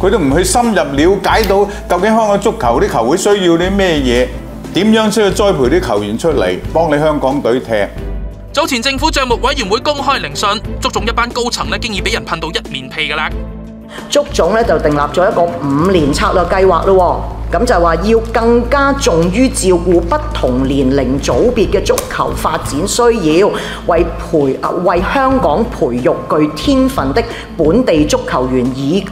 佢都唔去深入了解到究竟香港足球啲球會需要啲咩嘢，點樣先去栽培啲球員出嚟幫你香港隊踢。早前政府账目委員會公開聆訊，足總一班高層咧，經已俾人噴到一面屁噶啦。足總咧就訂立咗一個五年策略計劃咯，咁就話要更加重於照顧不同年齡組別嘅足球發展需要，為培啊為香港培育具天分的本地足球員，以及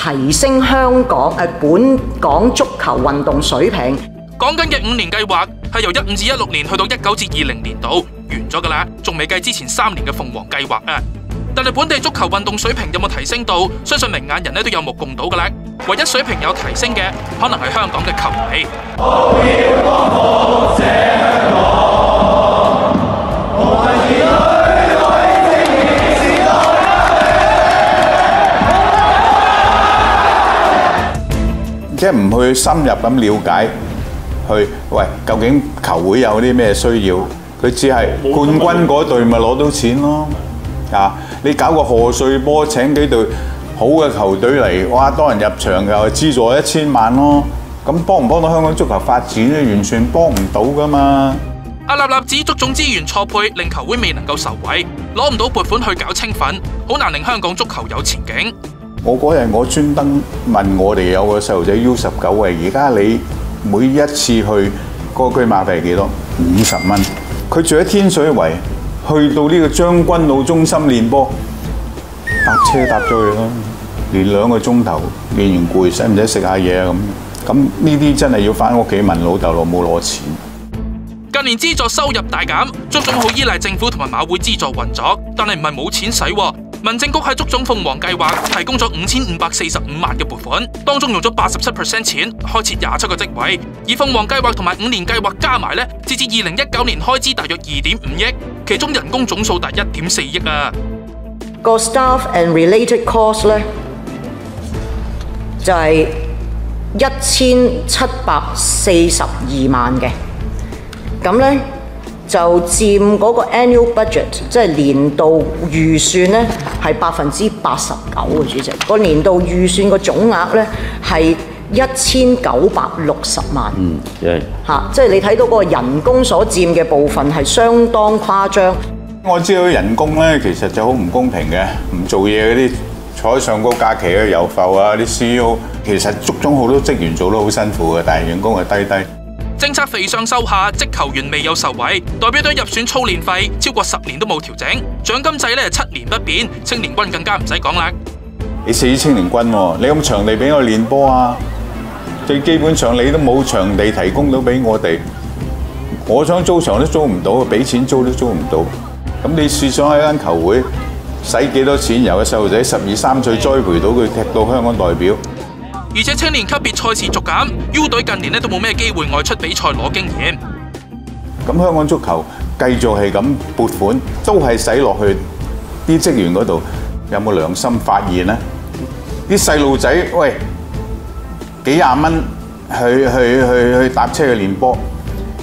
提升香港诶本港足球运动水平。讲紧嘅五年计划系由一五至一六年去到一九至二零年度完咗噶啦，仲未计之前三年嘅凤凰计划啊！但系本地足球运动水平有冇提升到？相信明眼人咧都有目共睹噶啦。唯一水平有提升嘅，可能系香港嘅球迷。即係唔去深入咁了解，去喂究竟球會有啲咩需要？佢只係冠軍嗰隊咪攞到錢咯，啊！你搞個賀歲波請幾隊好嘅球隊嚟，哇！多人入場又係資助一千萬咯，咁幫唔幫到香港足球發展咧？完全幫唔到噶嘛！阿立立指足總資源錯配，令球會未能夠受惠，攞唔到撥款去搞青訓，好難令香港足球有前景。我嗰日我專登問我哋有個細路仔 U 十九嘅，而家你每一次去嗰個居馬費係幾多？五十蚊。佢住喺天水圍，去到呢個將軍澳中心練波，搭車搭咗去咯，練兩個鐘頭，練完攰，使唔使食下嘢啊？咁咁呢啲真係要翻屋企問老豆老母攞錢。近年資助收入大減，足總好依賴政府同埋馬會資助運作，但係唔係冇錢使喎。民政局喺足總鳳凰計劃提供咗五千五百四十五萬嘅撥款，當中用咗八十七 percent 錢開設廿七個職位，而鳳凰計劃同埋五年計劃加埋呢，截至二零一九年開支大約二點五億，其中人工總數達一點四億啊。個 staff and related cost 咧就係一千七百四十二萬嘅，咁咧就佔嗰個 annual budget，即係年度預算咧係百分之八十九嘅主席，個年度預算個總額咧係一千九百六十萬。嗯，即係嚇，即係你睇到嗰個人工所佔嘅部分係相當誇張。我知道人工咧其實就好唔公平嘅，唔做嘢嗰啲坐喺上高假期嘅有浮啊，啲 CEO 其實足中好多職員做得好辛苦嘅，但係人工係低低。政策肥上瘦下，職球員未有受惠，代表隊入選操練費超過十年都冇調整，獎金制咧七年不變，青年軍更加唔使講啦。你死青年軍喎，你咁场地俾我練波啊？最基本上你都冇场地提供到俾我哋，我想租場都租唔到，俾錢租都租唔到。咁你試想喺間球會使幾多錢，由個細路仔十二三歲栽培到佢踢到香港代表？而且青年級別賽事逐減，U 隊近年咧都冇咩機會外出比賽攞經驗。咁香港足球繼續係咁撥款，都係使落去啲職員嗰度，有冇良心發現呢？啲細路仔喂幾廿蚊去去去去搭車去練波，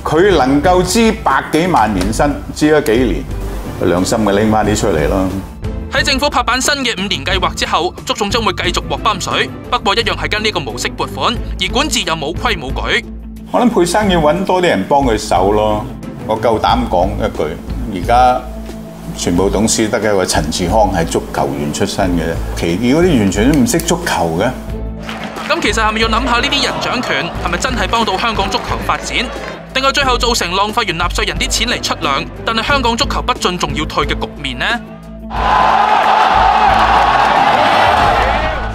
佢能夠支百幾萬年薪，支咗幾年，良心咪拎翻啲出嚟咯。喺政府拍板新嘅五年計劃之後，足總將會繼續獲泵水，不過一樣係跟呢個模式撥款，而管治又冇規冇矩。我諗佩生要揾多啲人幫佢手咯。我夠膽講一句，而家全部董事得嘅一個陳志康係足球員出身嘅啫，其餘嗰啲完全都唔識足球嘅。咁其實係咪要諗下呢啲人掌權係咪真係幫到香港足球發展，定係最後造成浪費完納税人啲錢嚟出糧，但係香港足球不進仲要退嘅局面呢？Ah!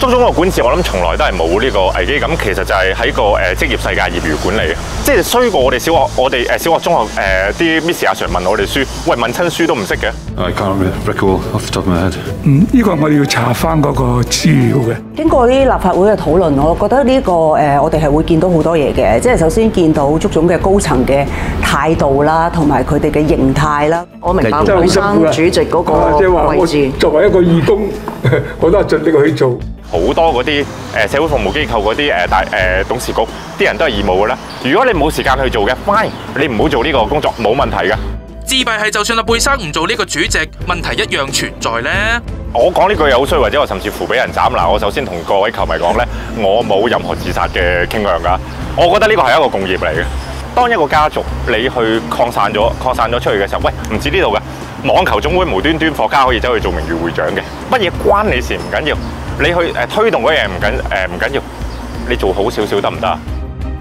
足總個管治，我諗從來都係冇呢個危機感，其實就係喺個誒職業世界業餘管理，即係衰過我哋小學，我哋誒小學、中學誒啲 Miss 阿 Sir 問我哋書，喂問親書都唔識嘅。I can't recall off the top of my head. 嗯，呢個我哋要查翻嗰個資料嘅。經過啲立法會嘅討論，我覺得呢、個誒、我哋係會見到好多嘢嘅，即係首先見到足總嘅高層嘅態度啦，同埋佢哋嘅形態啦。我明白繼續會生主席嗰啊即係話我個位置。作為一個義工，我都係盡力去做。好多嗰啲誒社會服務機構嗰啲誒大誒董事局啲人都係義務嘅啦。如果你冇時間去做嘅，fine，你唔好做呢個工作冇問題嘅。自閉係就算阿貝生唔做呢個主席，問題一樣存在呢。我講呢句有衰，或者我甚至乎俾人斬嗱。我首先同各位球迷講呢，我冇任何自殺嘅傾向㗎。我覺得呢個係一個共業嚟嘅。當一個家族你去擴散咗、擴散咗出去嘅時候，喂，唔止呢度嘅網球總會無端端霍家可以走去做名誉會長嘅，乜嘢關你事唔緊要，你去誒、呃推動嗰樣嘢唔緊誒唔緊要，你做好少少得唔得啊？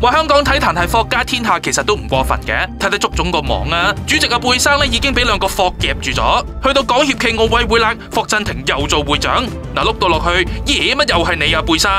話香港體壇係霍家天下，其實都唔過分嘅。睇睇足總個網啊，主席阿貝生咧已經俾兩個霍夾住咗。去到港協暨奧委會啦，霍震霆又做會長。嗱，碌到落去，嘢乜又係你啊，貝生？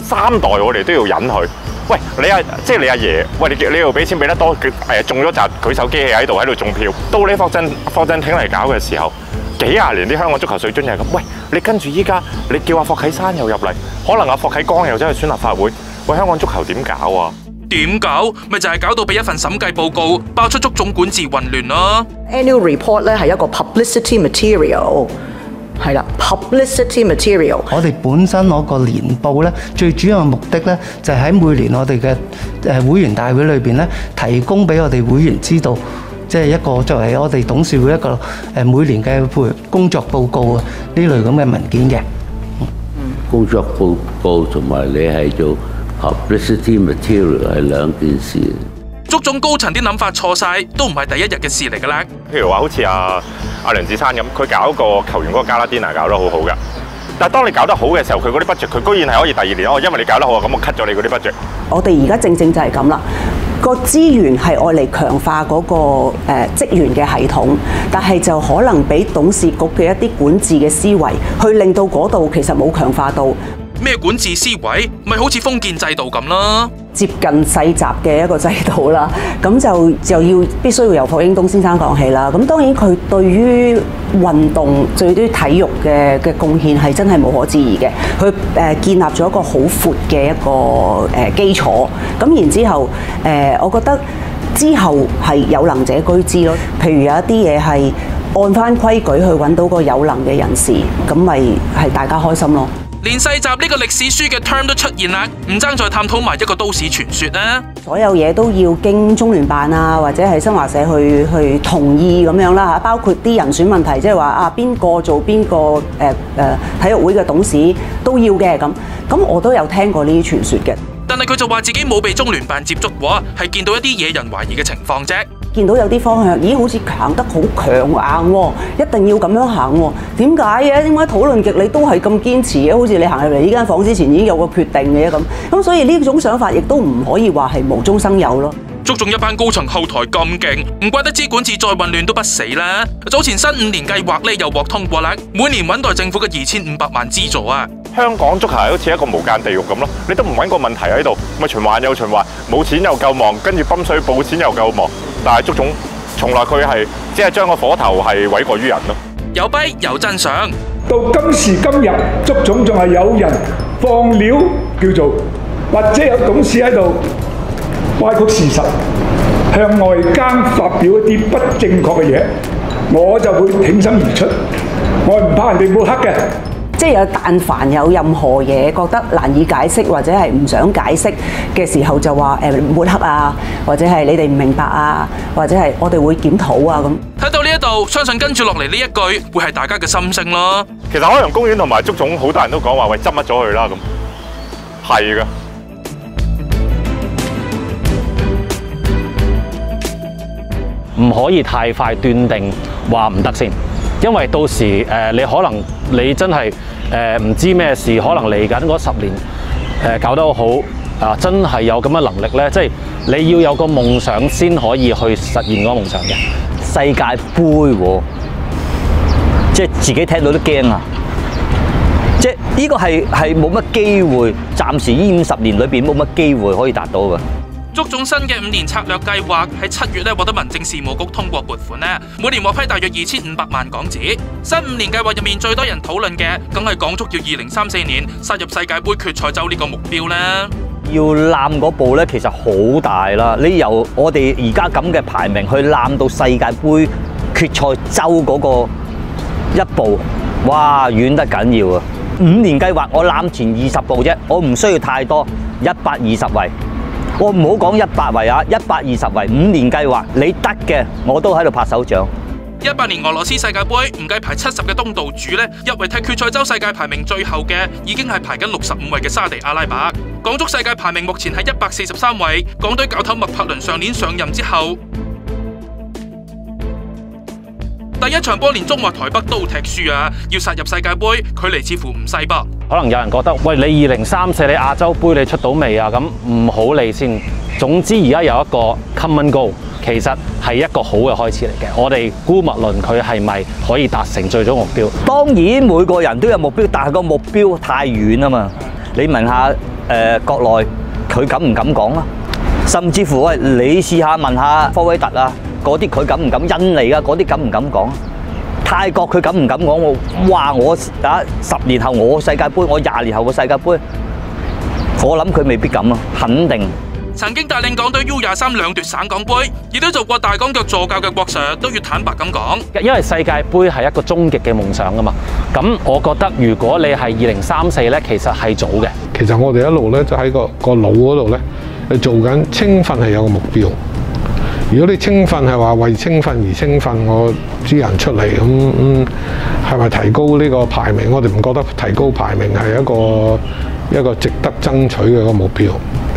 三代我哋都要忍佢。喂，你阿即係你阿爺，喂你你又俾錢俾得多，佢誒中咗扎舉手機器喺度喺度中票，到你霍震霍震霆嚟搞嘅時候，幾廿年啲香港足球水準就係咁。喂，你跟住依家你叫阿霍啟山又入嚟，可能阿霍啟剛又走去選立法會，喂香港足球點搞啊？點搞？咪就係搞到俾一份審計報告爆出足總管治混亂咯。Annual report 咧係一個 publicity material，係啦，publicity material。我哋本身攞個年報咧，最主要嘅目的咧，就係喺每年我哋嘅誒會員大會裏邊咧，提供俾我哋會員知道，即係一個作為我哋董事會一個誒每年嘅譬如工作報告啊呢類咁嘅文件嘅。工作報告同埋你係做 publicity material 係兩件事。足總高層啲諗法錯晒，都唔係第一日嘅事嚟㗎啦。譬如話好似阿阿梁志山咁，佢搞個球員嗰個加拉甸拿搞得好好噶。但係當你搞得好嘅時候，佢嗰啲 budget 佢居然係可以第二年哦，因為你搞得好啊，咁我 cut 咗你嗰啲 budget。我哋而家正正就係咁啦。個資源係愛嚟強化嗰、個誒、職員嘅系統，但係就可能俾董事局嘅一啲管治嘅思維，去令到嗰度其實冇強化到咩管治思維？咪好似封建制度咁啦。接近世襲嘅一個制度啦。咁就就要必須要由霍英东先生講起啦。咁當然佢對於運動、對於體育嘅嘅貢獻係真係無可置疑嘅。佢誒、呃建立咗一個好闊嘅一個誒、呃基礎。咁然之後誒、呃我覺得之後係有能者居之咯。譬如有一啲嘢係按翻規矩去揾到個有能嘅人士，咁咪係大家開心咯。連世集呢？個歷史書嘅 term 都出現啦，唔爭再探討埋一個都市傳說啦。所有嘢都要經中聯辦啊，或者係新華社去去同意咁樣啦嚇，包括啲人選問題，即係話啊邊個做邊個誒誒、呃體育會嘅董事都要嘅咁，咁我都有聽過呢？啲傳說嘅。但係佢就話自己冇被中聯辦接觸過，係見到一啲惹人懷疑嘅情況啫。見到有啲方向，咦，好似行得好強硬喎，一定要咁樣行喎。點解嘅？點解討論極你都係咁堅持嘅？好似你行入嚟呢間房之前已經有個決定嘅咁。咁所以呢種想法亦都唔可以話係無中生有咯。足總一班高層後台咁勁，唔怪得知管治再混亂都不死啦。早前新五年計劃呢又獲通過啦，每年揾代政府嘅二千五百萬資助啊。香港足球好似一個無間地獄咁咯，你都唔揾個問題喺度，咪循環又循環，冇錢又夠忙，跟住泵水報錢又夠忙，但係足總從來佢係只係將個火頭係毀過於人咯。有跛有真相，到今時今日，足總仲係有人放料叫做，或者有董事喺度歪曲事實，向外間發表一啲不正確嘅嘢，我就會挺身而出，我係唔怕人哋抹黑嘅。即係有但凡有任何嘢覺得難以解釋或者係唔想解釋嘅時候，就話誒抹黑啊，或者係你哋唔明白啊，或者係我哋會檢討啊咁。睇到呢一度，相信跟住落嚟呢一句會係大家嘅心聲咯。其實海洋公園同埋竹總好多人都講話喂執乜咗佢啦咁，係噶。唔可以太快斷定話唔得先，因為到時誒、呃你可能你真係誒唔知咩事，可能嚟緊嗰十年誒、搞得好啊，真係有咁嘅能力咧，即係你要有個夢想先可以去實現嗰個夢想嘅。世界盃喎，即係自己聽到都驚啊！即係呢個係係冇乜機會，暫時呢五十年裏邊冇乜機會可以達到嘅。足總新嘅五年策略計劃喺七月咧獲得民政事務局通過撥款咧，每年獲批大約二千五百萬港紙。新五年計劃入面最多人討論嘅，梗係港足要二零三四年殺入世界盃決賽周呢個目標啦。要攬嗰步咧，其實好大啦！你由我哋而家咁嘅排名去攬到世界盃決賽周嗰個一步，哇，遠得緊要啊！五年計劃我攬前二十步啫，我唔需要太多，一百二十位。我唔好講一百位啊，一百二十位。五年計劃你得嘅，我都喺度拍手掌。一八年俄羅斯世界盃唔計排七十嘅東道主呢，入围踢決賽周世界排名最後嘅已經係排緊六十五位嘅沙地阿拉伯。港足世界排名目前係一百四十三位，港隊教頭麥柏倫上年上任之後，第一場波連中华台北都踢輸啊！要殺入世界盃，距離似乎唔細噃。可能有人覺得，喂，你二零三四你亞洲盃你出到未啊？咁唔好理先。總之而家有一個 common goal，其實係一個好嘅開始嚟嘅。我哋估物論佢係咪可以達成最終目標？當然每個人都有目標，但係個目標太遠啊嘛。你問下誒、呃、國內佢敢唔敢講啊？甚至乎喂，你試下問下科威特啊，嗰啲佢敢唔敢？印尼啊，嗰啲敢唔敢講？泰國佢敢唔敢講？我哇！我打十年後我世界盃，我廿年後個世界盃，我諗佢未必敢啊，肯定。曾經帶領港隊 U 廿三兩奪省港杯，亦都做過大港腳助教嘅郭 Sir 都要坦白咁講，因為世界盃係一個終極嘅夢想噶嘛。咁我覺得如果你係二零三四咧，其實係早嘅。其實我哋一路咧就喺個個腦嗰度咧，係做緊青訓係有個目標。如果你青訓係話為青訓而青訓，我啲人出嚟咁，嗯，係咪提高呢個排名？我哋唔覺得提高排名係一個一個值得爭取嘅一個目標。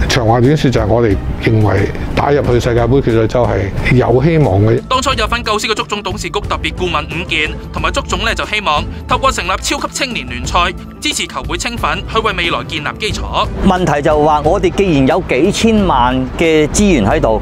長話短説就係我哋認為打入去世界盃決賽周係有希望嘅。當初有份構思嘅足總董事局特別顧問伍健同埋足總咧就希望透過成立超級青年聯賽，支持球會青訓，去為未來建立基礎。問題就話我哋既然有幾千萬嘅資源喺度，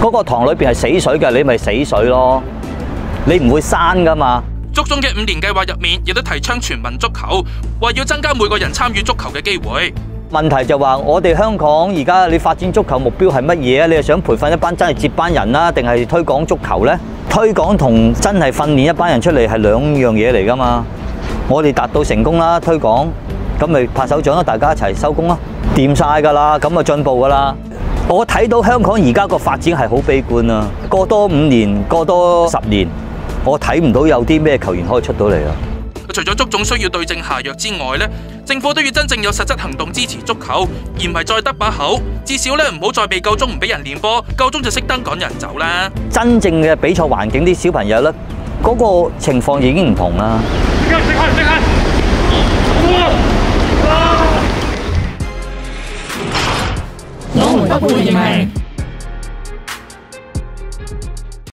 嗰個堂裏邊係死水嘅，你咪死水咯。你唔會生噶嘛。足中嘅五年計劃入面，亦都提倡全民足球，話要增加每個人參與足球嘅機會。問題就話我哋香港而家你發展足球目標係乜嘢啊？你係想培訓一班真係接班人啦，定係推廣足球呢？推廣同真係訓練一班人出嚟係兩樣嘢嚟噶嘛？我哋達到成功啦，推廣咁咪拍手掌啦，大家一齊收工啦，掂晒噶啦，咁啊進步噶啦。我睇到香港而家個發展係好悲觀啊！過多五年，過多十年。我睇唔到有啲咩球員可以出到嚟啊！除咗足總需要對症下藥之外咧，政府都要真正有實質行動支持足球，而唔係再得把口。至少咧唔好再被夠鐘唔俾人練波，夠鐘就熄燈趕人走啦。真正嘅比賽環境，啲小朋友咧，嗰個情況已經唔同啦。不負嫌命。